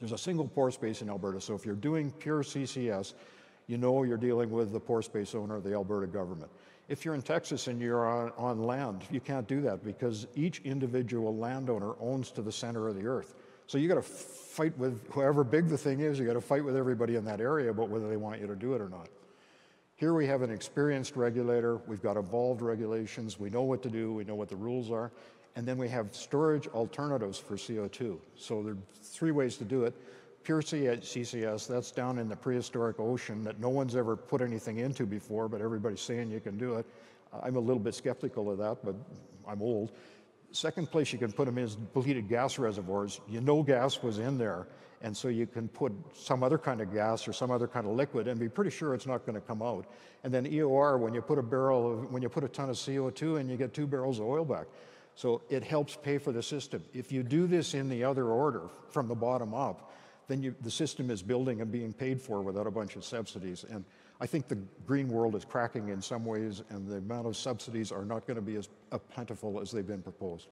There's a single pore space in Alberta, so if you're doing pure CCS, you know you're dealing with the pore space owner, the Alberta government. If you're in Texas and you're on, on land, you can't do that because each individual landowner owns to the center of the earth. So you got to fight with whoever big the thing is, you got to fight with everybody in that area about whether they want you to do it or not. Here we have an experienced regulator, we've got evolved regulations, we know what to do, we know what the rules are, and then we have storage alternatives for CO2. So there are three ways to do it. Pure CCS, that's down in the prehistoric ocean that no one's ever put anything into before, but everybody's saying you can do it. I'm a little bit skeptical of that, but I'm old. Second place you can put them is depleted gas reservoirs. You know gas was in there, and so you can put some other kind of gas or some other kind of liquid and be pretty sure it's not going to come out. And then EOR, when you put a barrel of, when you put a ton of CO2 and you get two barrels of oil back. So it helps pay for the system. If you do this in the other order, from the bottom up, then you, the system is building and being paid for without a bunch of subsidies. And I think the green world is cracking in some ways, and the amount of subsidies are not going to be as plentiful as they've been proposed.